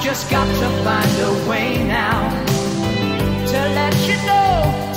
Just got to find a way now to let you know.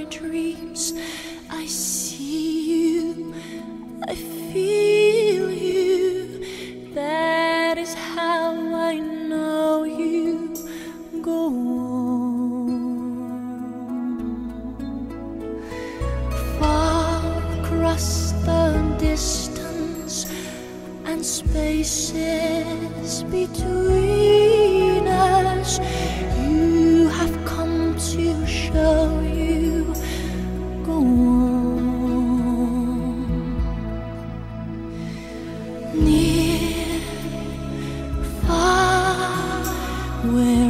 my dreams. I see you, I feel you. That is how I know you. Go on. Far across the distance and spaces between us, you have come to show you. where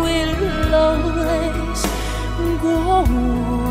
will always go.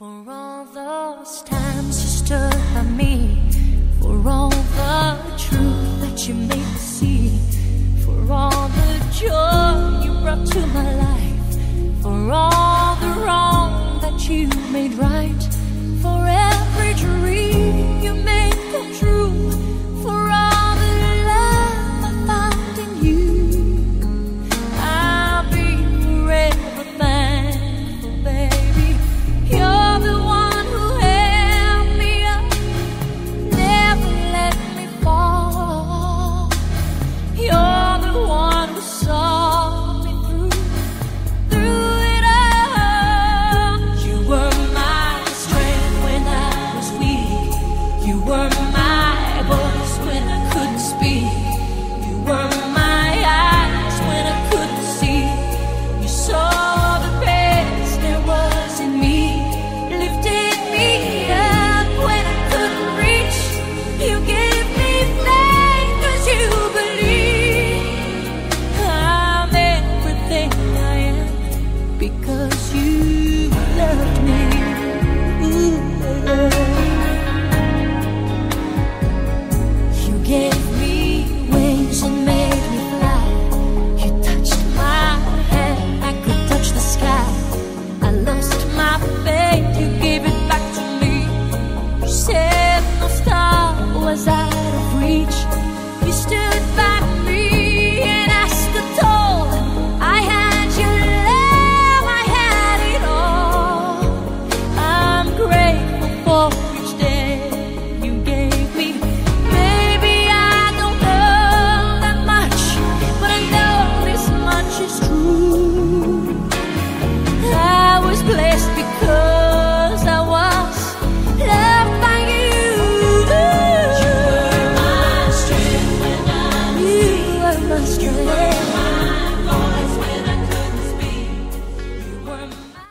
For all those times Cause you me. You gave me wings and made me fly. You touched my hand, I could touch the sky. I lost my faith, you gave it back to me. You said no star was out of reach. You stood by